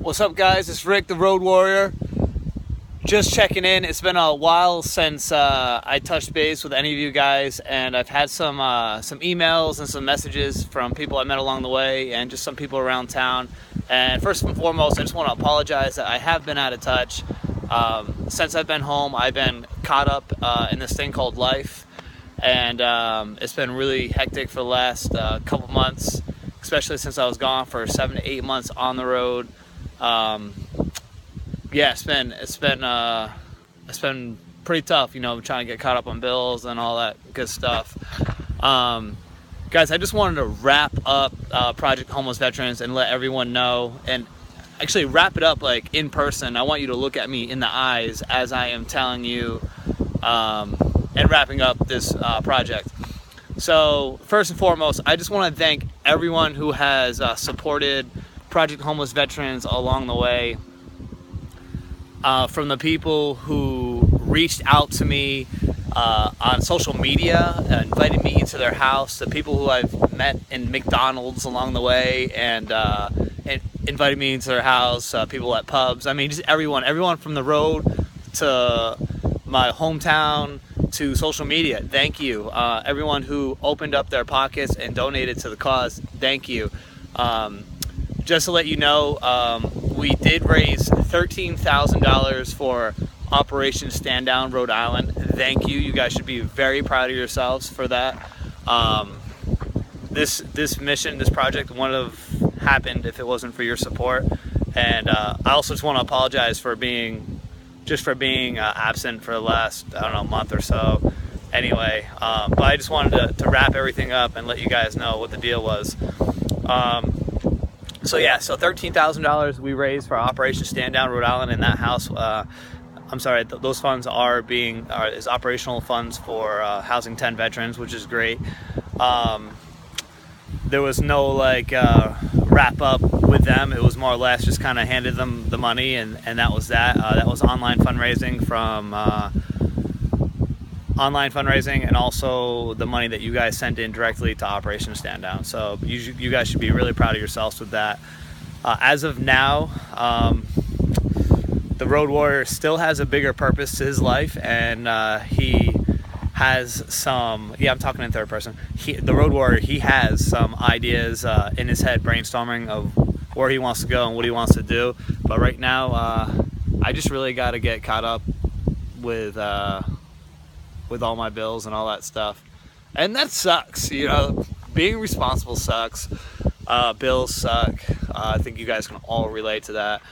What's up, guys? It's Rick, the Road Warrior. Just checking in. It's been a while since uh, I touched base with any of you guys, and I've had some uh, some emails and some messages from people I met along the way, and just some people around town. And first and foremost, I just want to apologize that I have been out of touch. Um, since I've been home, I've been caught up uh, in this thing called life, and um, it's been really hectic for the last uh, couple months, especially since I was gone for seven to eight months on the road. Um, yeah, it's been it's been uh, it's been pretty tough, you know, trying to get caught up on bills and all that good stuff. Um, guys, I just wanted to wrap up uh, Project Homeless Veterans and let everyone know, and actually wrap it up like in person. I want you to look at me in the eyes as I am telling you um, and wrapping up this uh, project. So first and foremost, I just want to thank everyone who has uh, supported Project Homeless Veterans along the way uh, from the people who reached out to me uh, on social media, uh, invited me into their house, the people who I've met in McDonald's along the way, and, uh, and invited me into their house, uh, people at pubs. I mean, just everyone, everyone from the road to my hometown to social media. Thank you. Uh, everyone who opened up their pockets and donated to the cause. Thank you. Um, just to let you know, um, we did raise $13,000 for Operation Stand Down Rhode Island. Thank you. You guys should be very proud of yourselves for that. Um, this this mission, this project wouldn't have happened if it wasn't for your support. And uh, I also just want to apologize for being just for being uh, absent for the last I don't know month or so. Anyway, um, but I just wanted to, to, wrap everything up and let you guys know what the deal was. Um, so yeah, so thirteen thousand dollars we raised for Operation Stand Down Rhode Island in that house. Uh, I'm sorry, th those funds are being are, is operational funds for uh, housing 10 veterans, which is great. Um, there was no like uh, wrap up with them. It was more or less just kind of handed them the money, and and that was that. Uh, that was online fundraising from uh, online fundraising and also the money that you guys sent in directly to Operation Stand Down. So you, you guys should be really proud of yourselves with that. Uh, as of now, um, the Road Warrior still has a bigger purpose to his life, and uh, he has some. Yeah, I'm talking in third person. He, the Road Warrior, he has some ideas uh, in his head, brainstorming of where he wants to go and what he wants to do. But right now, uh, I just really got to get caught up with uh, with all my bills and all that stuff. And that sucks, you know, being responsible sucks. Uh, bills suck. Uh, I think you guys can all relate to that.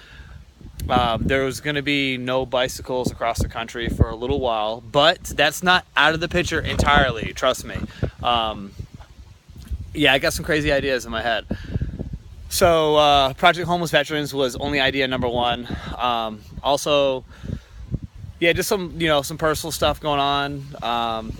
Um, there was going to be no bicycles across the country for a little while, but that's not out of the picture entirely, trust me. Um, yeah, I got some crazy ideas in my head. So, uh, Project Homeless Veterans was only idea number one. Um, also, yeah, just some you know some personal stuff going on. Um,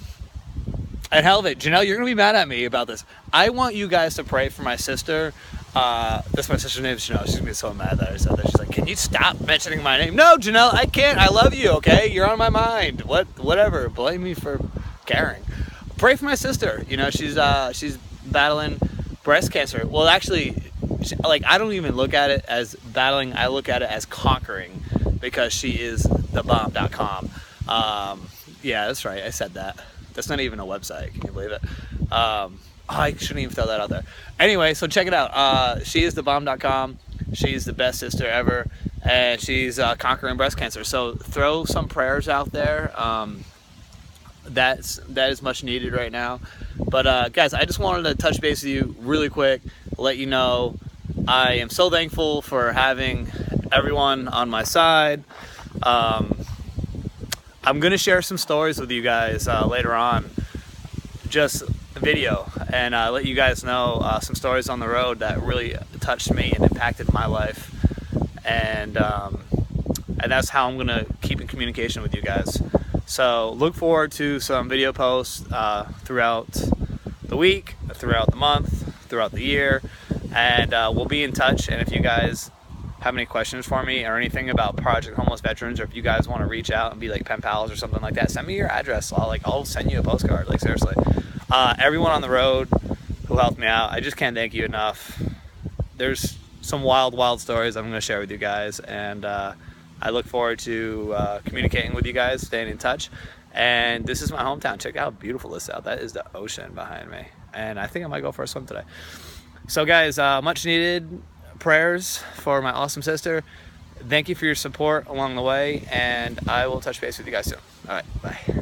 and hell of it, Janelle, you're gonna be mad at me about this. I want you guys to pray for my sister. Uh, that's my sister's name, Janelle. She's gonna be so mad that I said that. She's like, "Can you stop mentioning my name?" No, Janelle, I can't. I love you. Okay, you're on my mind. What, whatever. Blame me for caring. Pray for my sister. You know, she's uh, she's battling breast cancer. Well, actually, like I don't even look at it as battling. I look at it as conquering because she is thebomb.com. Um, yeah, that's right. I said that. That's not even a website. Can you believe it? Um, oh, I shouldn't even throw that out there. Anyway, so check it out. Uh, she is thebomb.com. She's the best sister ever, and she's uh, conquering breast cancer. So throw some prayers out there. Um, that's that is much needed right now. But uh, guys, I just wanted to touch base with you really quick, let you know I am so thankful for having everyone on my side. Um, I'm gonna share some stories with you guys uh, later on, just video, and uh, let you guys know uh, some stories on the road that really touched me and impacted my life, and um, and that's how I'm gonna keep in communication with you guys. So look forward to some video posts uh, throughout the week, throughout the month, throughout the year, and uh, we'll be in touch. And if you guys have any questions for me or anything about Project Homeless Veterans, or if you guys want to reach out and be like pen pals or something like that, send me your address. I'll like I'll send you a postcard. Like seriously, uh, everyone on the road who helped me out, I just can't thank you enough. There's some wild, wild stories I'm going to share with you guys. And uh, I look forward to uh, communicating with you guys, staying in touch. And this is my hometown. Check out how beautiful this is out. That is the ocean behind me. And I think I might go for a swim today. So, guys, uh, much needed prayers for my awesome sister. Thank you for your support along the way, and I will touch base with you guys soon. All right, bye.